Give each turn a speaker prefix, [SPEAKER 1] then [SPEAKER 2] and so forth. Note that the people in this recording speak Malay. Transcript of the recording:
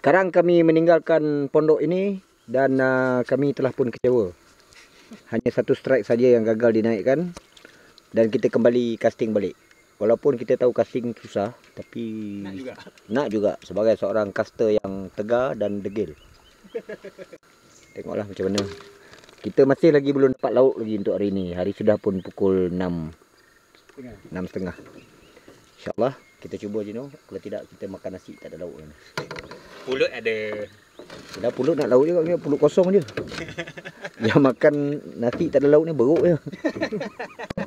[SPEAKER 1] Sekarang kami meninggalkan pondok ini dan uh, kami telah pun kecewa. Hanya satu strike saja yang gagal dinaikkan dan kita kembali casting balik. Walaupun kita tahu casting susah tapi
[SPEAKER 2] Nak juga.
[SPEAKER 1] nak juga sebagai seorang caster yang tegar dan degil. Tengoklah macam mana. Kita masih lagi belum dapat lauk lagi untuk hari ini. Hari sudah pun pukul 6.
[SPEAKER 2] Tengah.
[SPEAKER 1] 6.30. InsyaAllah kita cuba je no. Kalau tidak kita makan nasi tak ada lauk.
[SPEAKER 2] Pulut ada.
[SPEAKER 1] Dah pulut nak lauk juga pulut kosong je. Yang makan nasi tak ada lauk ni beruk je.